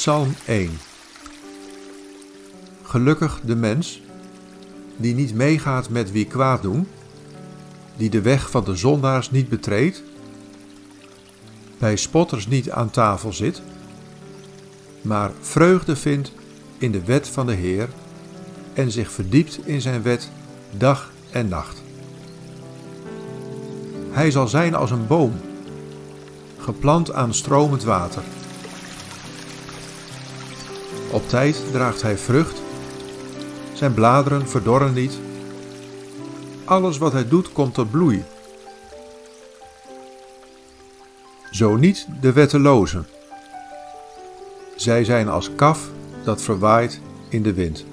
Psalm 1 Gelukkig de mens die niet meegaat met wie kwaad doen, die de weg van de zondaars niet betreedt, bij spotters niet aan tafel zit, maar vreugde vindt in de wet van de Heer en zich verdiept in zijn wet dag en nacht. Hij zal zijn als een boom, geplant aan stromend water. Op tijd draagt hij vrucht, zijn bladeren verdorren niet. Alles wat hij doet komt tot bloei. Zo niet de wettelozen. Zij zijn als kaf dat verwaait in de wind.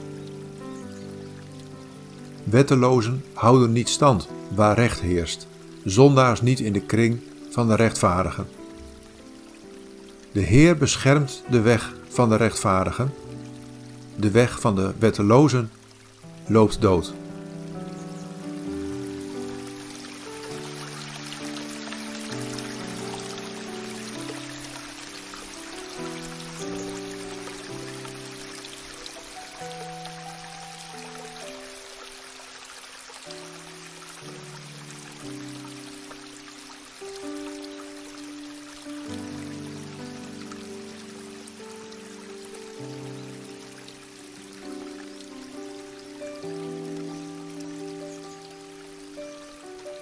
Wettelozen houden niet stand waar recht heerst, zondaars niet in de kring van de rechtvaardigen. De Heer beschermt de weg van de rechtvaardigen, de weg van de wettelozen loopt dood.